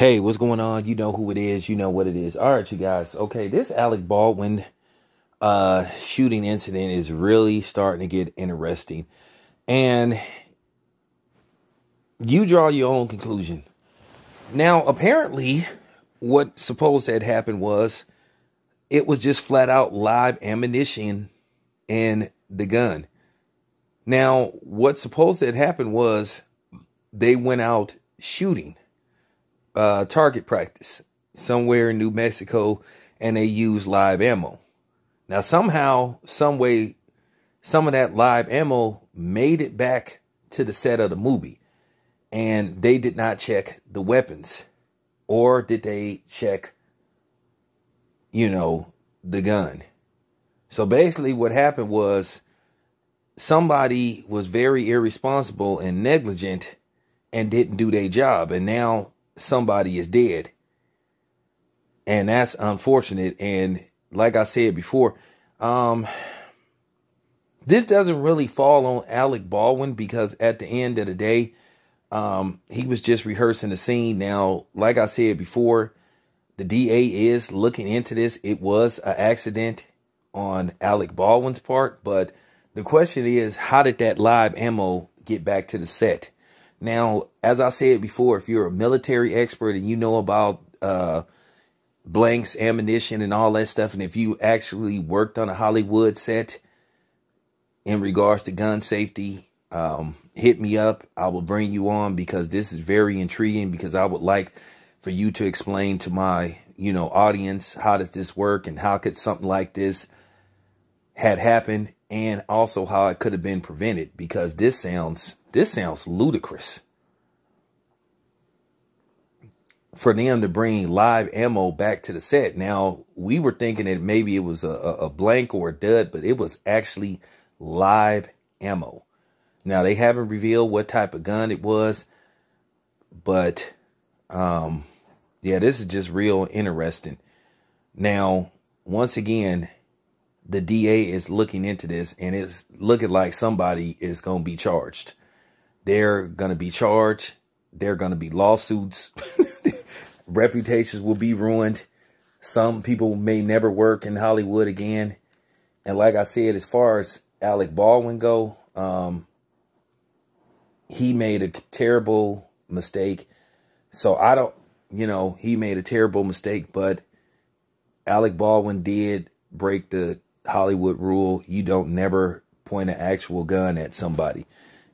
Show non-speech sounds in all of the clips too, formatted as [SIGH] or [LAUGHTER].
Hey, what's going on? You know who it is. You know what it is. All right, you guys. Okay, this Alec Baldwin uh, shooting incident is really starting to get interesting. And you draw your own conclusion. Now, apparently, what supposed had happened was it was just flat out live ammunition in the gun. Now, what supposed had happened was they went out shooting uh, target practice somewhere in New Mexico and they used live ammo. Now, somehow, some way, some of that live ammo made it back to the set of the movie and they did not check the weapons or did they check, you know, the gun. So basically, what happened was somebody was very irresponsible and negligent and didn't do their job. And now somebody is dead. And that's unfortunate. And like I said before, um, this doesn't really fall on Alec Baldwin because at the end of the day, um, he was just rehearsing the scene. Now, like I said before, the DA is looking into this. It was an accident on Alec Baldwin's part, but the question is, how did that live ammo get back to the set? Now, as I said before, if you're a military expert and you know about uh, blanks, ammunition, and all that stuff, and if you actually worked on a Hollywood set in regards to gun safety, um, hit me up. I will bring you on because this is very intriguing because I would like for you to explain to my, you know, audience how does this work and how could something like this had happened and also how it could have been prevented because this sounds this sounds ludicrous. For them to bring live ammo back to the set. Now, we were thinking that maybe it was a, a blank or a dud, but it was actually live ammo. Now, they haven't revealed what type of gun it was, but um, yeah, this is just real interesting. Now, once again, the DA is looking into this and it's looking like somebody is going to be charged. They're going to be charged. They're going to be lawsuits. [LAUGHS] Reputations will be ruined. Some people may never work in Hollywood again. And like I said, as far as Alec Baldwin go, um, he made a terrible mistake. So I don't, you know, he made a terrible mistake, but Alec Baldwin did break the Hollywood rule. You don't never point an actual gun at somebody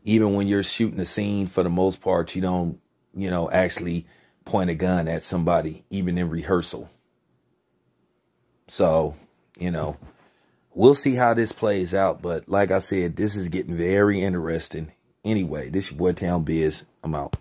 even when you're shooting a scene, for the most part, you don't, you know, actually point a gun at somebody, even in rehearsal. So, you know, we'll see how this plays out. But like I said, this is getting very interesting. Anyway, this your boy Town Biz. I'm out.